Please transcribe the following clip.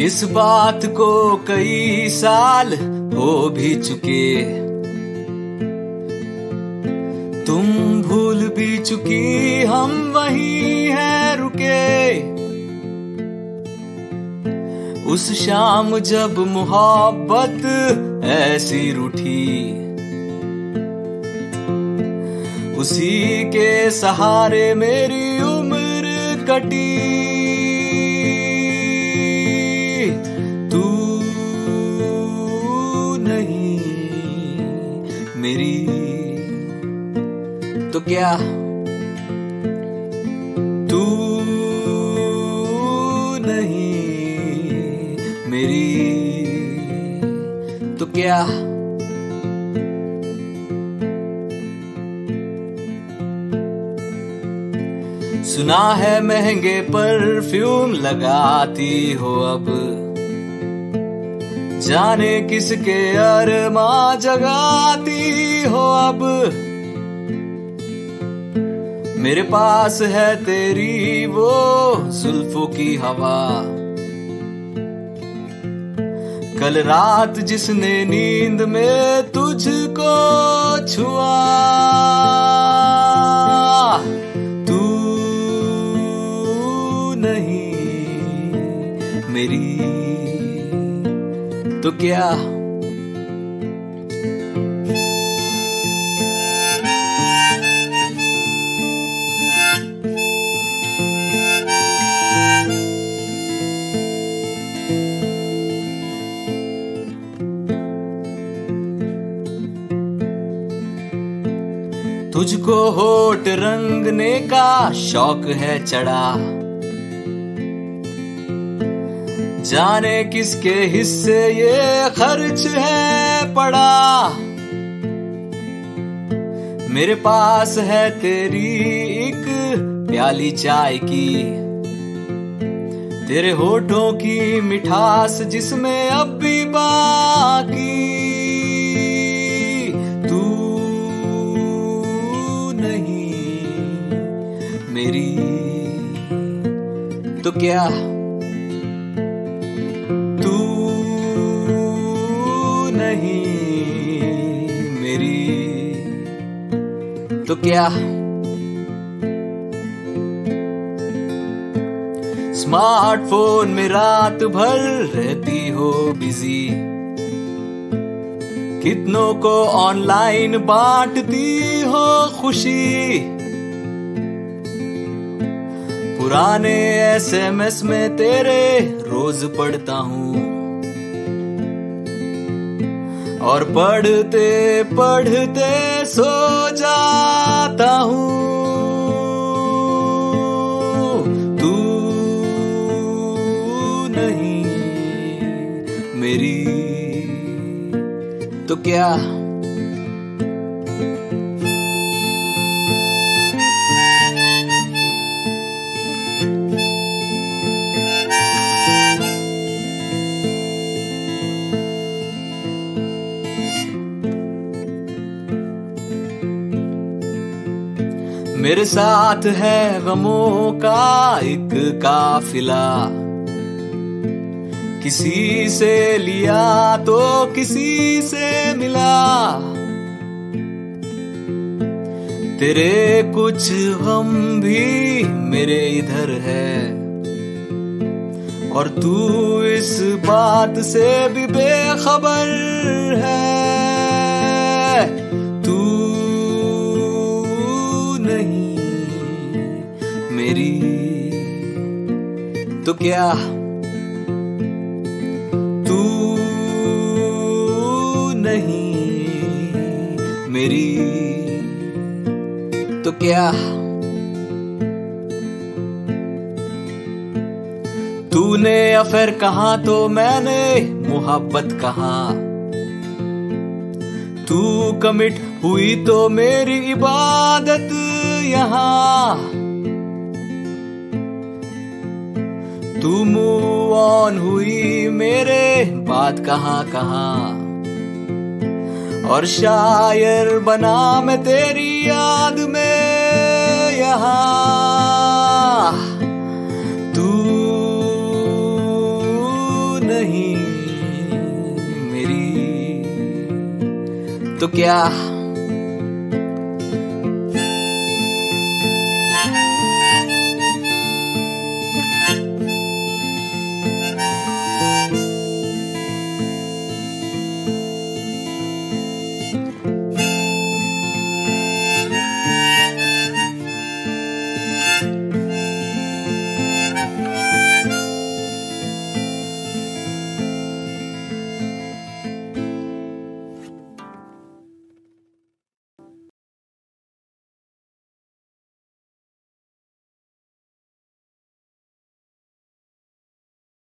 इस बात को कई साल हो भी चुके। तुम भूल भी चुकी, हम वही हैं, रुके। उस शाम जब मोहब्बत ऐसी रूठी, उसी के सहारे मेरी उम्र कटी। तो क्या तू नहीं मेरी? तो क्या सुना है महँगे परफ्यूम लगाती हो अब? जाने किसके अरमा जगाती हो अब? मेरे पास है तेरी वो जुल्फों की हवा। कल रात जिसने नींद में तुझको छुआ, तू नहीं मेरी। तो क्या तुझको होठ रंगने का शौक है चढ़ा। जाने किसके हिस्से ये खर्च है पड़ा। मेरे पास है तेरी एक प्याली चाय की। तेरे होठों की मिठास जिसमें अब भी बाकी। नहीं मेरी। तो क्या तू नहीं मेरी? तो क्या स्मार्टफ़ोन में रात भर रहती हो बिज़ी? कितनों को ऑनलाइन बांटती हो खुशी? पुराने एसएमएस में तेरे रोज पढ़ता हूँ। और पढ़ते पढ़ते सो जाता हूँ। क्या मेरे साथ है गमों का एक काफिला। किसी से लिया तो किसी से मिला। तेरे कुछ गम भी मेरे इधर है। और तू इस बात से भी बेखबर है। तू नहीं मेरी तो क्या मेरी। तो क्या? तूने अफेर कहा तो मैंने मोहब्बत कहा। तू कमिट हुई तो मेरी इबादत यहाँ। तू मूव ऑन हुई मेरे बात कहाँ कहाँ और शायर बना मैं तेरी याद में यहाँ। तू नहीं मेरी। तो क्या